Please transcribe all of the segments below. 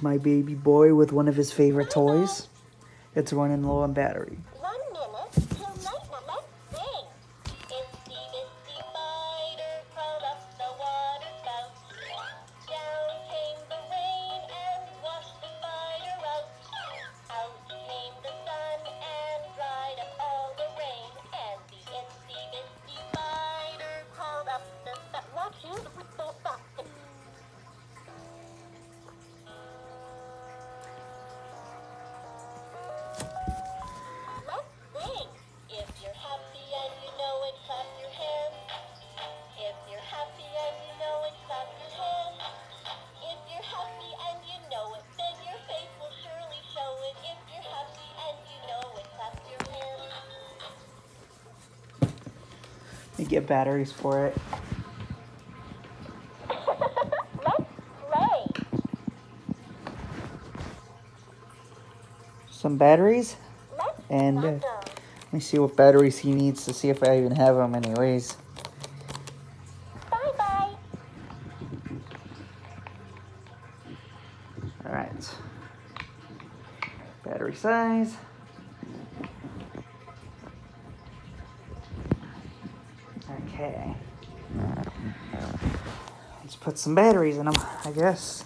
my baby boy with one of his favorite toys. It's running low on battery. Get batteries for it. Some batteries. And, uh. Let me see what batteries he needs to see if I even have them anyways. Bye bye. Alright. Battery size. Okay. Let's put some batteries in them, I guess.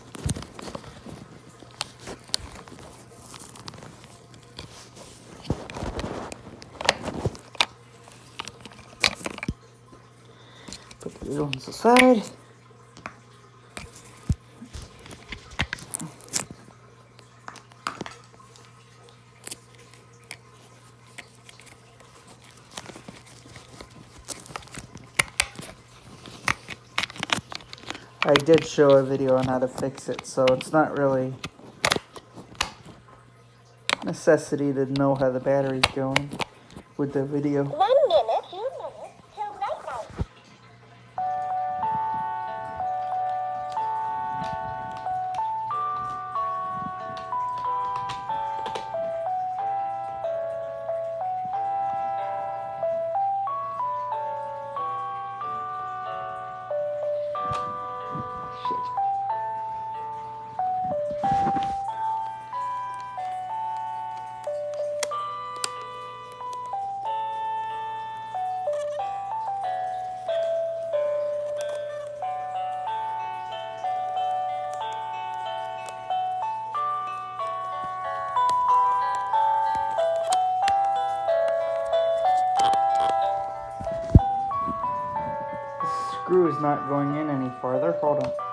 I did show a video on how to fix it, so it's not really necessity to know how the battery's going with the video. Screw is not going in any farther. Hold on.